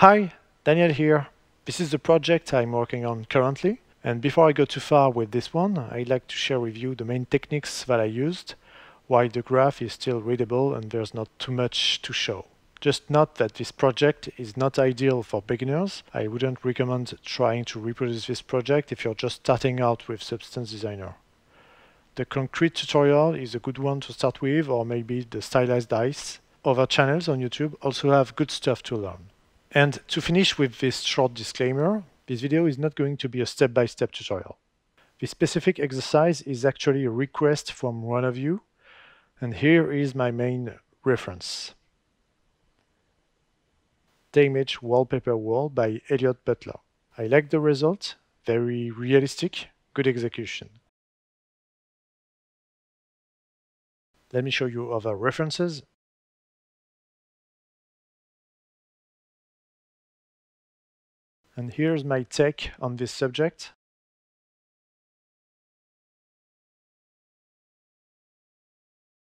Hi, Daniel here. This is the project I'm working on currently. And before I go too far with this one, I'd like to share with you the main techniques that I used, why the graph is still readable and there's not too much to show. Just note that this project is not ideal for beginners. I wouldn't recommend trying to reproduce this project if you're just starting out with Substance Designer. The concrete tutorial is a good one to start with, or maybe the stylized dice. Other channels on YouTube also have good stuff to learn. And to finish with this short disclaimer, this video is not going to be a step-by-step -step tutorial. This specific exercise is actually a request from one of you, and here is my main reference. Image Wallpaper Wall by Elliott Butler. I like the result, very realistic, good execution. Let me show you other references. And here's my take on this subject.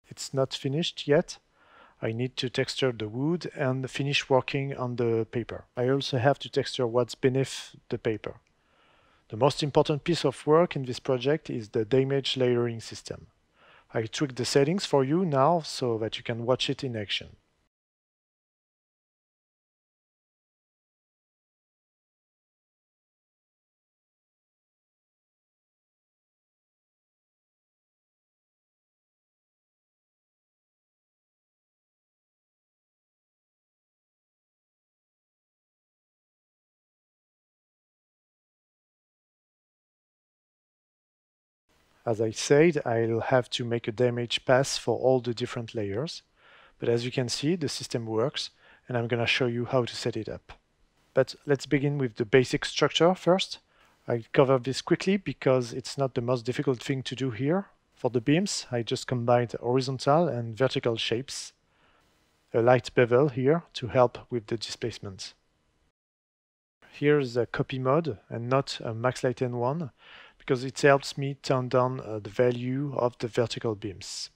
It's not finished yet. I need to texture the wood and finish working on the paper. I also have to texture what's beneath the paper. The most important piece of work in this project is the damage layering system. I tweak the settings for you now so that you can watch it in action. As I said, I'll have to make a damage pass for all the different layers. But as you can see, the system works, and I'm going to show you how to set it up. But let's begin with the basic structure first. I'll cover this quickly because it's not the most difficult thing to do here. For the beams, I just combined horizontal and vertical shapes. A light bevel here to help with the displacement. Here's a copy mode and not a max lighten one because it helps me turn down uh, the value of the vertical beams.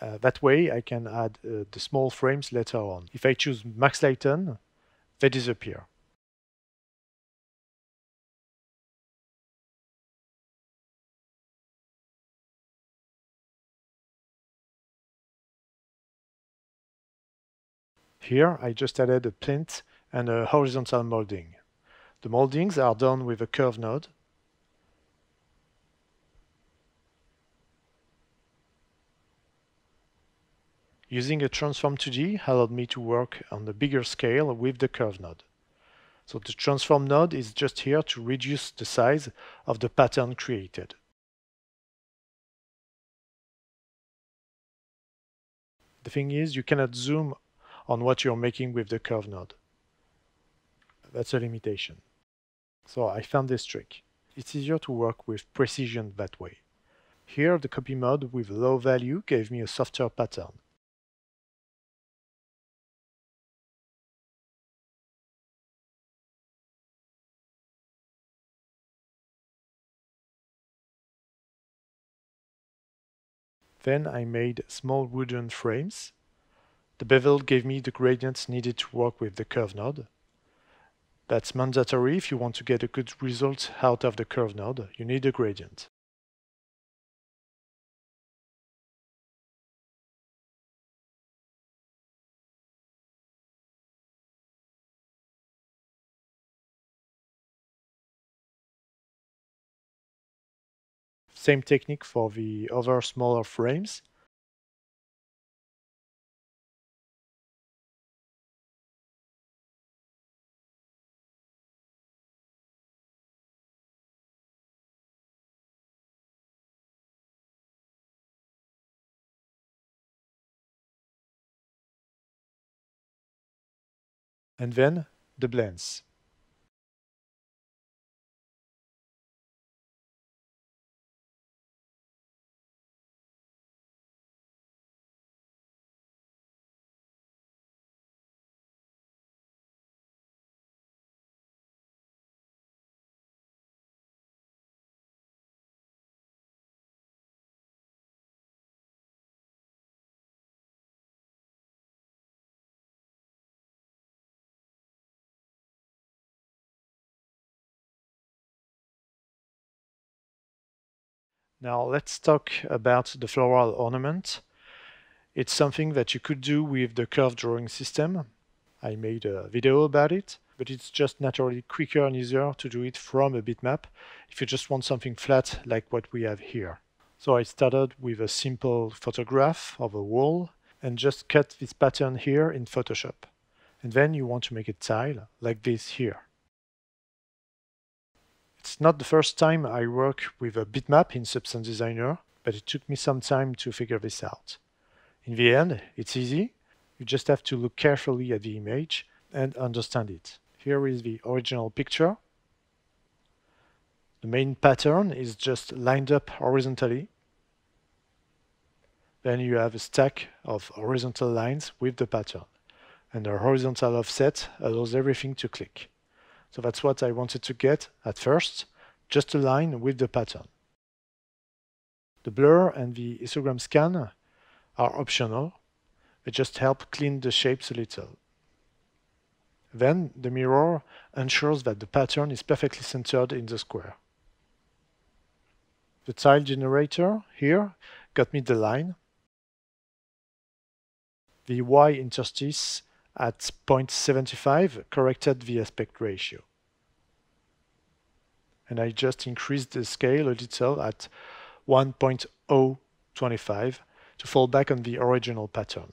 Uh, that way I can add uh, the small frames later on. If I choose max lighten, they disappear. Here I just added a plinth and a horizontal molding. The moldings are done with a curve node. Using a Transform 2D allowed me to work on the bigger scale with the curve node. So the transform node is just here to reduce the size of the pattern created. The thing is, you cannot zoom on what you're making with the curve node. That's a limitation. So I found this trick. It's easier to work with precision that way. Here the copy mode with low value gave me a softer pattern. Then I made small wooden frames. The bevel gave me the gradients needed to work with the curve node. That's mandatory if you want to get a good result out of the curve node. You need a gradient. Same technique for the other smaller frames. And then the blends. Now let's talk about the floral ornament. It's something that you could do with the curve drawing system. I made a video about it, but it's just naturally quicker and easier to do it from a bitmap if you just want something flat like what we have here. So I started with a simple photograph of a wall and just cut this pattern here in Photoshop. And then you want to make a tile like this here. It's not the first time I work with a bitmap in Substance Designer, but it took me some time to figure this out. In the end, it's easy. You just have to look carefully at the image and understand it. Here is the original picture. The main pattern is just lined up horizontally. Then you have a stack of horizontal lines with the pattern. And the horizontal offset allows everything to click. So that's what I wanted to get at first, just a line with the pattern. The blur and the histogram scan are optional. They just help clean the shapes a little. Then the mirror ensures that the pattern is perfectly centered in the square. The tile generator here got me the line. The Y interstice at 0.75 corrected the aspect ratio. And I just increased the scale a little at 1.025 to fall back on the original pattern.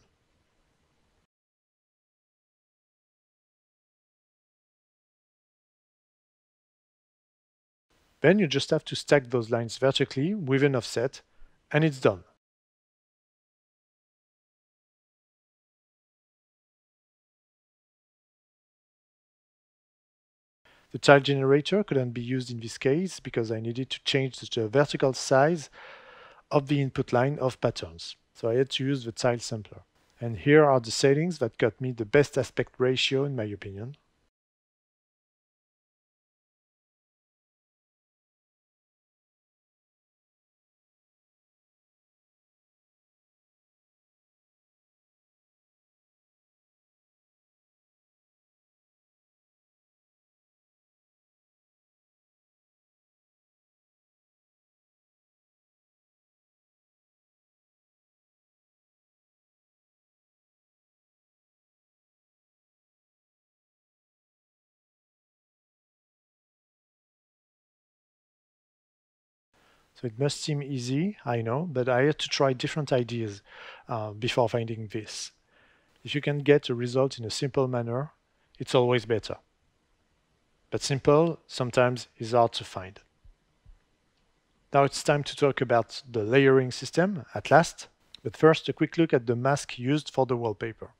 Then you just have to stack those lines vertically with an offset, and it's done. The tile generator couldn't be used in this case because I needed to change the vertical size of the input line of patterns. So I had to use the tile sampler. And here are the settings that got me the best aspect ratio in my opinion. So it must seem easy, I know, but I had to try different ideas uh, before finding this. If you can get a result in a simple manner, it's always better. But simple sometimes is hard to find. Now it's time to talk about the layering system at last, but first a quick look at the mask used for the wallpaper.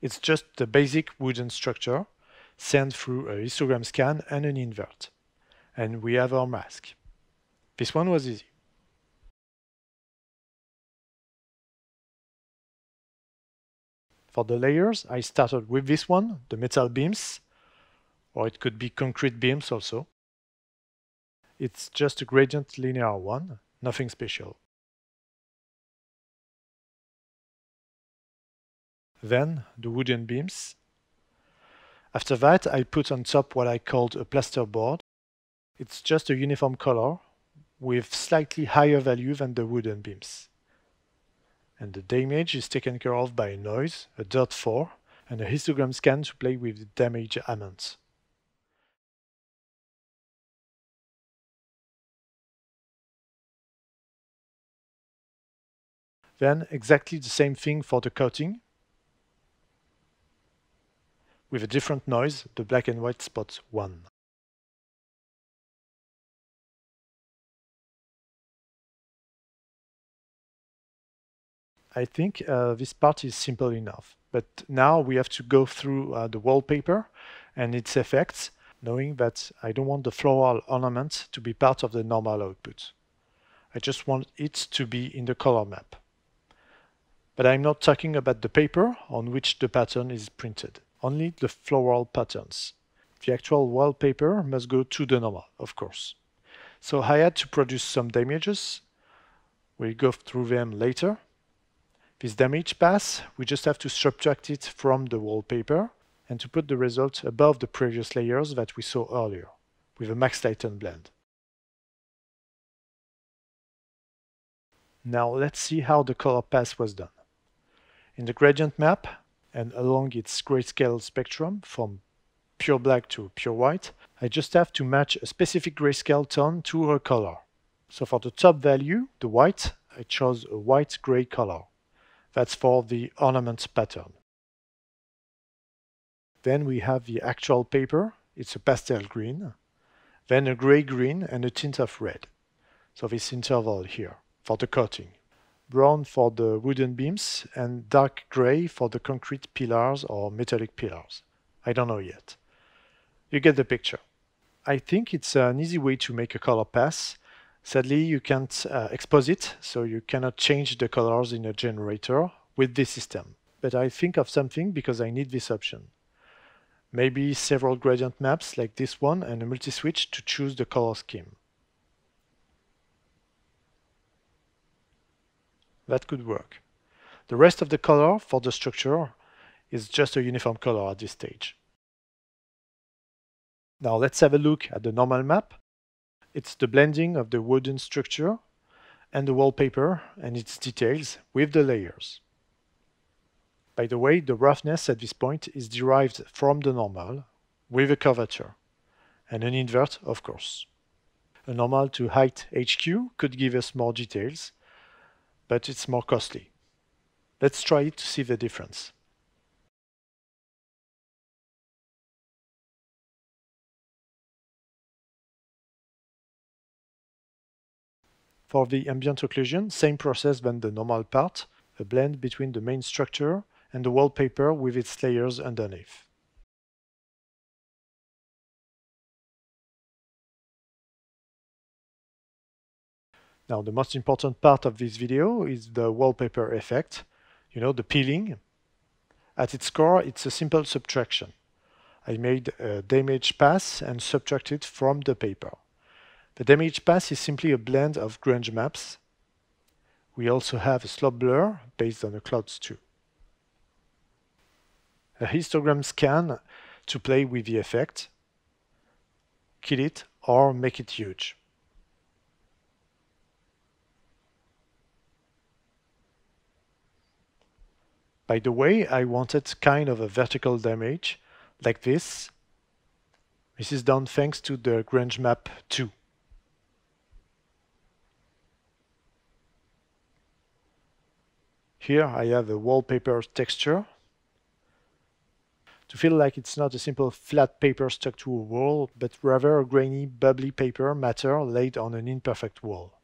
It's just the basic wooden structure sent through a histogram scan and an invert. And we have our mask. This one was easy. For the layers, I started with this one, the metal beams, or it could be concrete beams also. It's just a gradient linear one, nothing special. Then the wooden beams. After that, I put on top what I called a plasterboard. It's just a uniform color with slightly higher value than the wooden beams. And the damage is taken care of by a noise, a dot 4, and a histogram scan to play with the damage amounts. Then exactly the same thing for the coating, with a different noise, the black and white spot 1. I think uh, this part is simple enough. But now we have to go through uh, the wallpaper and its effects, knowing that I don't want the floral ornament to be part of the normal output. I just want it to be in the color map. But I'm not talking about the paper on which the pattern is printed, only the floral patterns. The actual wallpaper must go to the normal, of course. So I had to produce some damages. We'll go through them later. This damage pass, we just have to subtract it from the wallpaper and to put the result above the previous layers that we saw earlier with a max lighten blend. Now let's see how the color pass was done. In the gradient map and along its grayscale spectrum from pure black to pure white, I just have to match a specific grayscale tone to a color. So for the top value, the white, I chose a white-gray color. That's for the ornament pattern. Then we have the actual paper. It's a pastel green. Then a gray-green and a tint of red. So this interval here for the coating. Brown for the wooden beams and dark gray for the concrete pillars or metallic pillars. I don't know yet. You get the picture. I think it's an easy way to make a color pass Sadly, you can't uh, expose it, so you cannot change the colors in a generator with this system. But I think of something because I need this option. Maybe several gradient maps like this one and a multi-switch to choose the color scheme. That could work. The rest of the color for the structure is just a uniform color at this stage. Now let's have a look at the normal map it's the blending of the wooden structure and the wallpaper and its details with the layers. By the way, the roughness at this point is derived from the normal with a curvature and an invert, of course. A normal to height HQ could give us more details, but it's more costly. Let's try it to see the difference. For the ambient occlusion, same process than the normal part, a blend between the main structure and the wallpaper with its layers underneath. Now the most important part of this video is the wallpaper effect, you know, the peeling. At its core, it's a simple subtraction. I made a damage pass and subtracted from the paper. The damage pass is simply a blend of grunge maps. We also have a slope blur based on the clouds too. A histogram scan to play with the effect, kill it or make it huge. By the way, I wanted kind of a vertical damage, like this. This is done thanks to the Grunge Map 2. Here I have a wallpaper texture to feel like it's not a simple flat paper stuck to a wall, but rather a grainy, bubbly paper matter laid on an imperfect wall.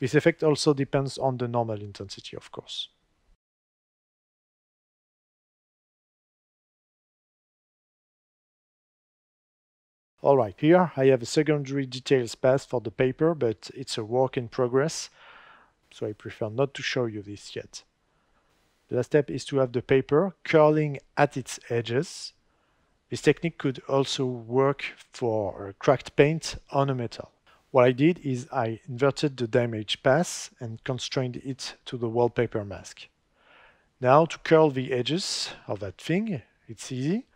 This effect also depends on the normal intensity, of course. Alright, here I have a secondary details path for the paper, but it's a work in progress, so I prefer not to show you this yet. The last step is to have the paper curling at its edges. This technique could also work for cracked paint on a metal. What I did is I inverted the damage pass and constrained it to the wallpaper mask. Now to curl the edges of that thing, it's easy.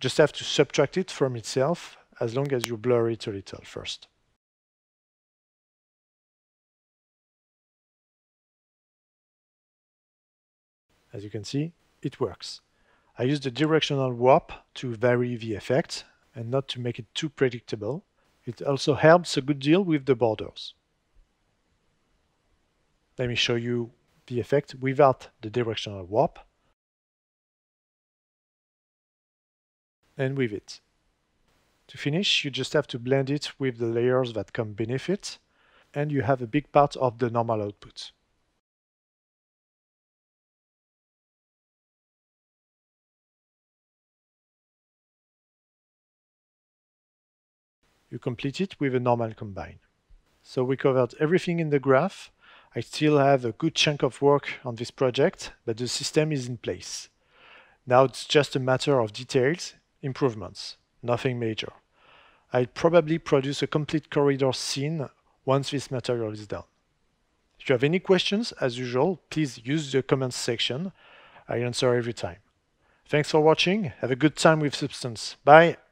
Just have to subtract it from itself as long as you blur it a little first. As you can see, it works. I use the directional warp to vary the effect and not to make it too predictable. It also helps a good deal with the borders. Let me show you the effect without the directional warp and with it. To finish, you just have to blend it with the layers that come beneath it and you have a big part of the normal output. You complete it with a normal combine. So we covered everything in the graph. I still have a good chunk of work on this project, but the system is in place. Now it's just a matter of details, improvements, nothing major. I'll probably produce a complete corridor scene once this material is done. If you have any questions, as usual, please use the comments section. I answer every time. Thanks for watching. Have a good time with Substance. Bye.